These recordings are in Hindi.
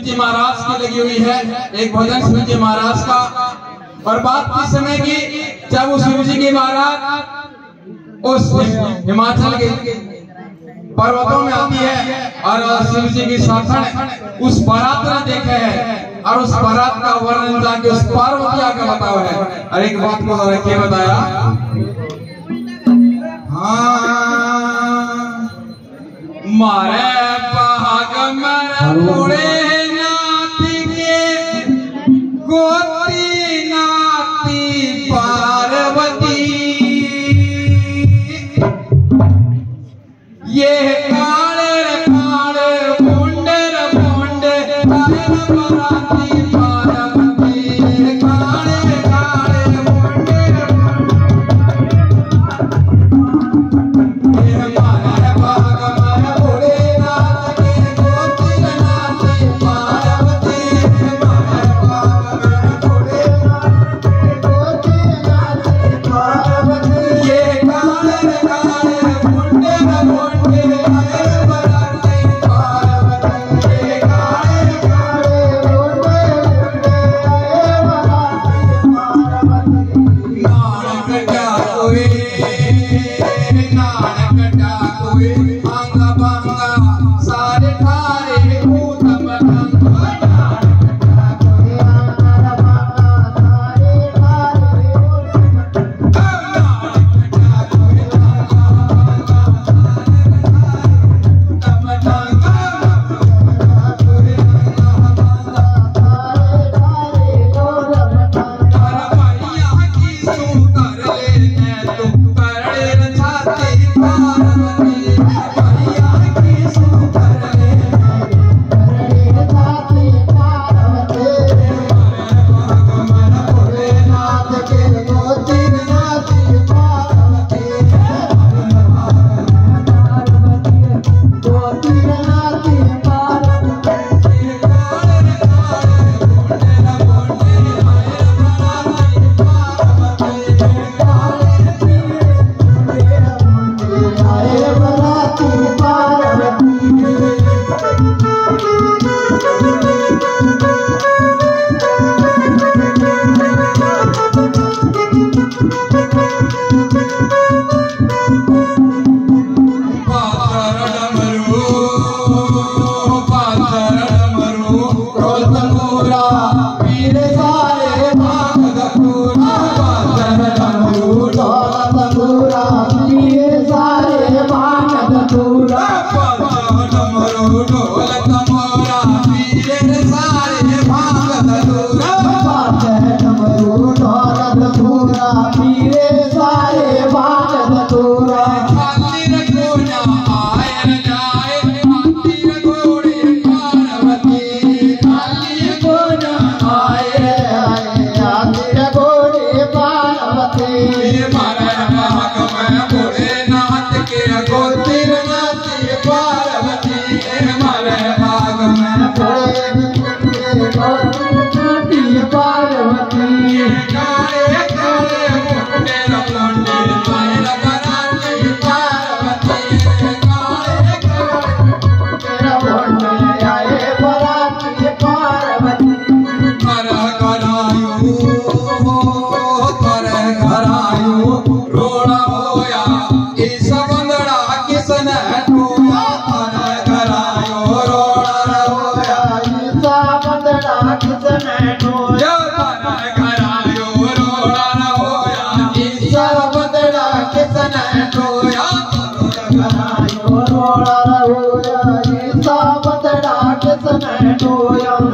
जी महाराज की लगी हुई है एक भजन शिव जी महाराज का। और बात किस समय की? जब उस शिव जी की महाराज उस हिमाचल के पर्वतों में आती है और शिव जी की शासन उस बारात ने देखे है और उस बारात का वर्णन जाके उस पार्वती का बताओ है। और एक बात को जरा क्या बताया। हाँ। मारे पहाग मर बराती away. Thank you.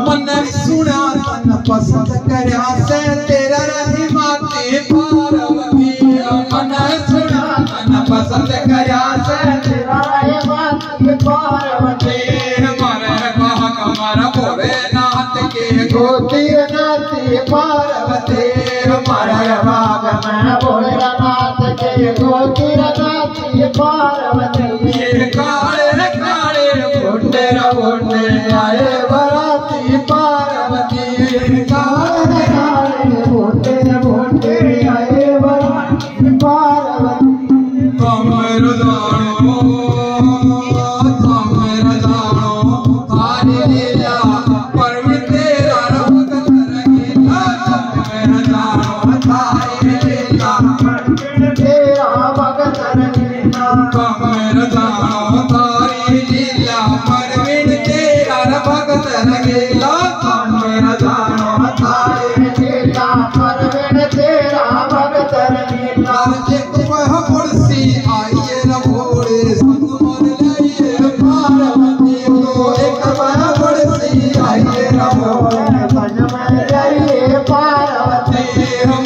मन सुना तन पसंद करया से तेरा रही पसंद करया से तेरा गोती नाती पार्वती हमारे भाग में भोलेनाथ के गोती नाती पार्वती Thank you.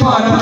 पार्वती